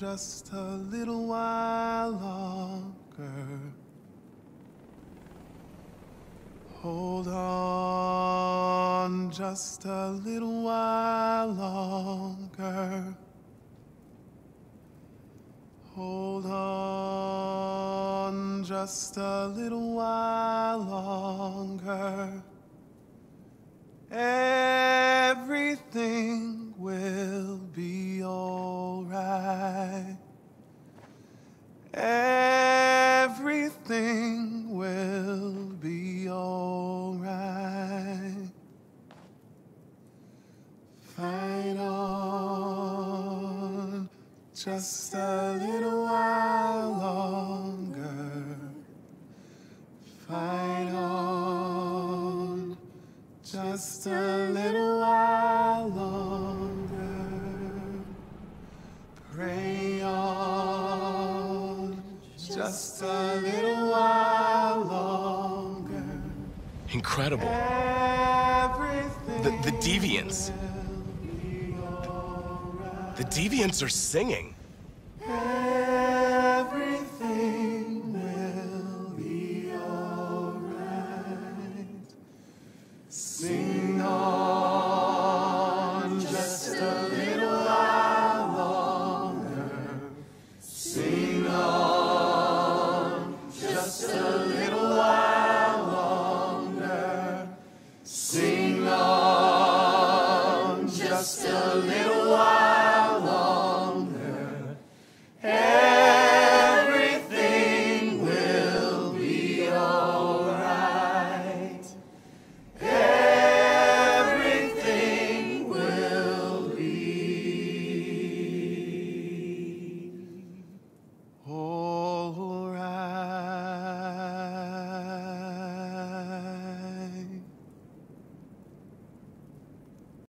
just a little while longer. Hold on just a little while longer. Hold on just a little while longer. Everything Fight on just a little while longer. Fight on just a little while longer. Pray on just a little while longer. Incredible. Everything The, the deviants. The deviants are singing. Everything will be alright. Sing on just a little while longer. Sing on just a little while longer. Sing on just a little while